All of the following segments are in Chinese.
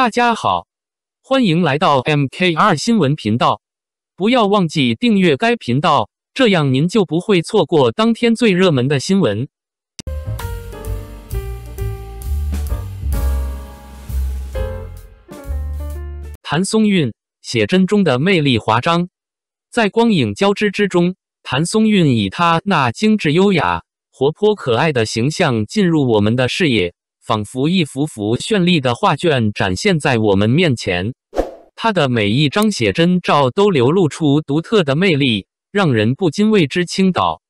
大家好，欢迎来到 MKR 新闻频道。不要忘记订阅该频道，这样您就不会错过当天最热门的新闻。谭松韵写真中的魅力华章，在光影交织之中，谭松韵以她那精致优雅、活泼可爱的形象进入我们的视野，仿佛一幅幅绚丽的画卷展现在我们面前。她的每一张写真照都流露出独特的魅力，让人不禁为之倾倒。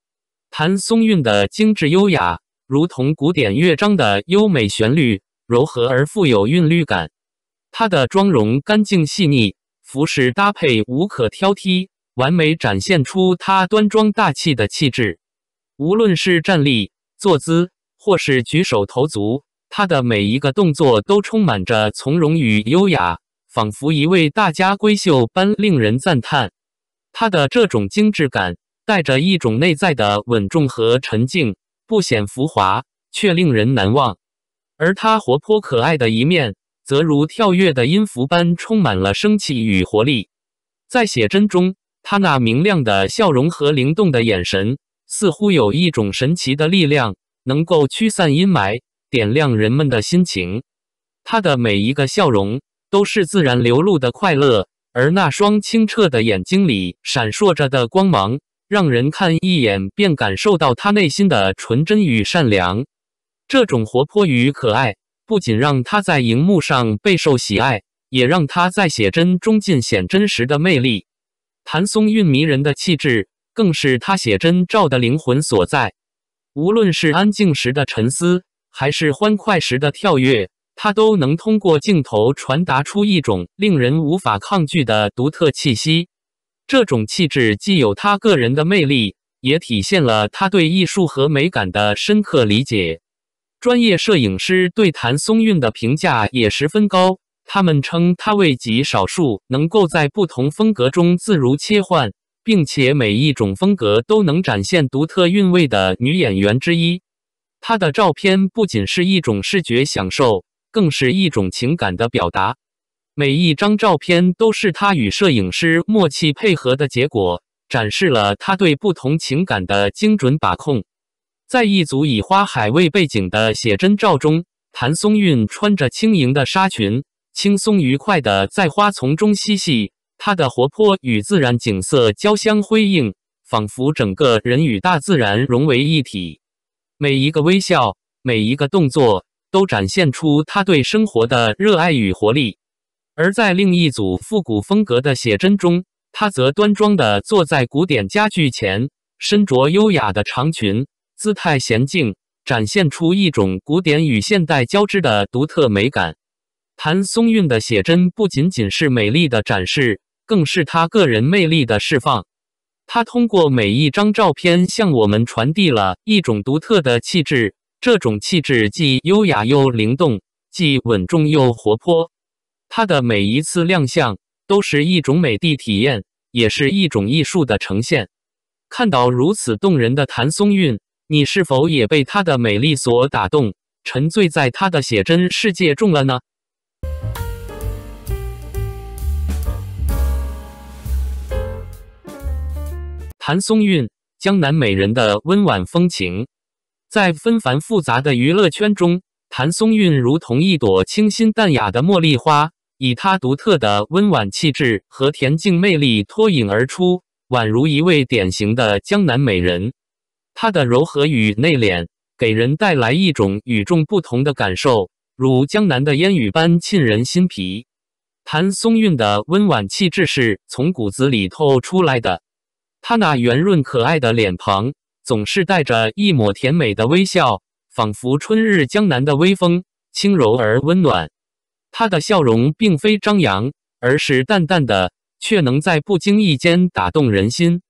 谭松韵的精致优雅，如同古典乐章的优美旋律，柔和而富有韵律感。她的妆容干净细腻，服饰搭配无可挑剔，完美展现出她端庄大气的气质。无论是站立、坐姿，或是举手投足，她的每一个动作都充满着从容与优雅，仿佛一位大家闺秀般令人赞叹。她的这种精致感，带着一种内在的稳重和沉静，不显浮华，却令人难忘。而她活泼可爱的一面。则如跳跃的音符般充满了生气与活力，在写真中，他那明亮的笑容和灵动的眼神，似乎有一种神奇的力量，能够驱散阴霾，点亮人们的心情。他的每一个笑容都是自然流露的快乐，而那双清澈的眼睛里闪烁着的光芒，让人看一眼便感受到他内心的纯真与善良。这种活泼与可爱。不仅让他在荧幕上备受喜爱，也让他在写真中尽显真实的魅力。谭松韵迷人的气质，更是他写真照的灵魂所在。无论是安静时的沉思，还是欢快时的跳跃，他都能通过镜头传达出一种令人无法抗拒的独特气息。这种气质既有他个人的魅力，也体现了他对艺术和美感的深刻理解。专业摄影师对谭松韵的评价也十分高，他们称她为极少数能够在不同风格中自如切换，并且每一种风格都能展现独特韵味的女演员之一。她的照片不仅是一种视觉享受，更是一种情感的表达。每一张照片都是她与摄影师默契配合的结果，展示了她对不同情感的精准把控。在一组以花海为背景的写真照中，谭松韵穿着轻盈的纱裙，轻松愉快地在花丛中嬉戏。她的活泼与自然景色交相辉映，仿佛整个人与大自然融为一体。每一个微笑，每一个动作，都展现出她对生活的热爱与活力。而在另一组复古风格的写真中，她则端庄地坐在古典家具前，身着优雅的长裙。姿态娴静，展现出一种古典与现代交织的独特美感。谭松韵的写真不仅仅是美丽的展示，更是她个人魅力的释放。她通过每一张照片向我们传递了一种独特的气质，这种气质既优雅又灵动，既稳重又活泼。她的每一次亮相都是一种美的体验，也是一种艺术的呈现。看到如此动人的谭松韵。你是否也被她的美丽所打动，沉醉在她的写真世界中了呢？谭松韵，江南美人的温婉风情，在纷繁复杂的娱乐圈中，谭松韵如同一朵清新淡雅的茉莉花，以她独特的温婉气质和恬静魅力脱颖而出，宛如一位典型的江南美人。她的柔和与内敛，给人带来一种与众不同的感受，如江南的烟雨般沁人心脾。谭松韵的温婉气质是从骨子里透出来的，她那圆润可爱的脸庞，总是带着一抹甜美的微笑，仿佛春日江南的微风，轻柔而温暖。她的笑容并非张扬，而是淡淡的，却能在不经意间打动人心。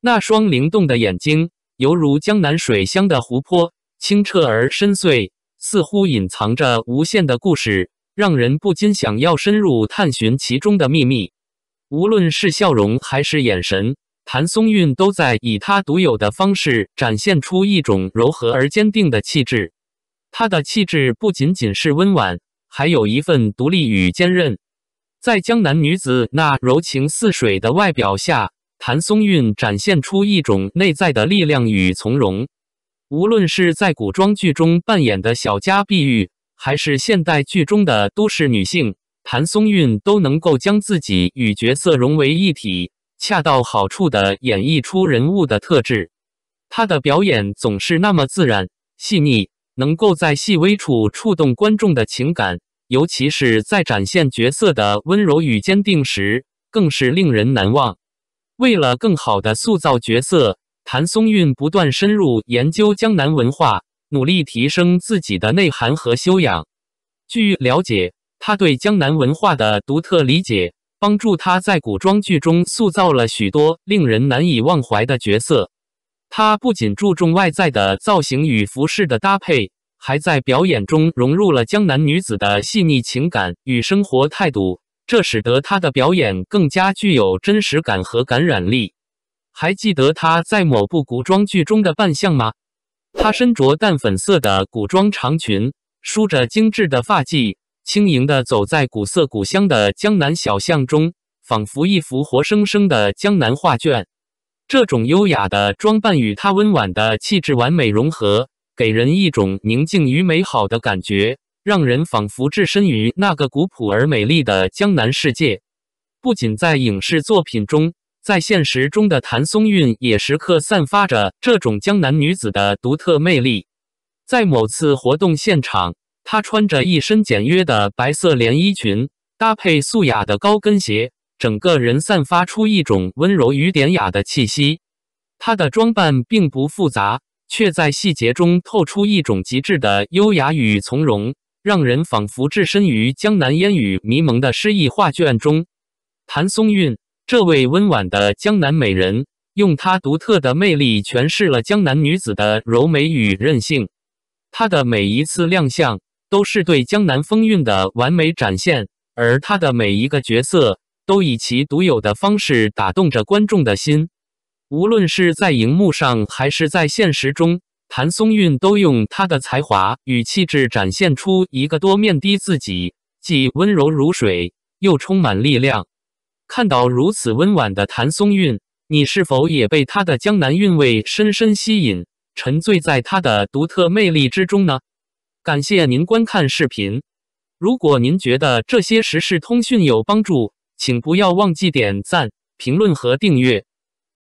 那双灵动的眼睛。犹如江南水乡的湖泊，清澈而深邃，似乎隐藏着无限的故事，让人不禁想要深入探寻其中的秘密。无论是笑容还是眼神，谭松韵都在以她独有的方式展现出一种柔和而坚定的气质。她的气质不仅仅是温婉，还有一份独立与坚韧。在江南女子那柔情似水的外表下，谭松韵展现出一种内在的力量与从容。无论是在古装剧中扮演的小家碧玉，还是现代剧中的都市女性，谭松韵都能够将自己与角色融为一体，恰到好处地演绎出人物的特质。他的表演总是那么自然细腻，能够在细微处触动观众的情感，尤其是在展现角色的温柔与坚定时，更是令人难忘。为了更好地塑造角色。谭松韵不断深入研究江南文化，努力提升自己的内涵和修养。据了解，他对江南文化的独特理解，帮助他在古装剧中塑造了许多令人难以忘怀的角色。他不仅注重外在的造型与服饰的搭配，还在表演中融入了江南女子的细腻情感与生活态度，这使得他的表演更加具有真实感和感染力。还记得他在某部古装剧中的扮相吗？他身着淡粉色的古装长裙，梳着精致的发髻，轻盈地走在古色古香的江南小巷中，仿佛一幅活生生的江南画卷。这种优雅的装扮与她温婉的气质完美融合，给人一种宁静与美好的感觉，让人仿佛置身于那个古朴而美丽的江南世界。不仅在影视作品中。在现实中的谭松韵也时刻散发着这种江南女子的独特魅力。在某次活动现场，她穿着一身简约的白色连衣裙，搭配素雅的高跟鞋，整个人散发出一种温柔与典雅的气息。她的装扮并不复杂，却在细节中透出一种极致的优雅与从容，让人仿佛置身于江南烟雨迷蒙的诗意画卷中。谭松韵。这位温婉的江南美人，用她独特的魅力诠释了江南女子的柔美与韧性。她的每一次亮相，都是对江南风韵的完美展现，而他的每一个角色，都以其独有的方式打动着观众的心。无论是在荧幕上，还是在现实中，谭松韵都用她的才华与气质，展现出一个多面的自己，既温柔如水，又充满力量。看到如此温婉的谭松韵，你是否也被她的江南韵味深深吸引，沉醉在她的独特魅力之中呢？感谢您观看视频。如果您觉得这些时事通讯有帮助，请不要忘记点赞、评论和订阅。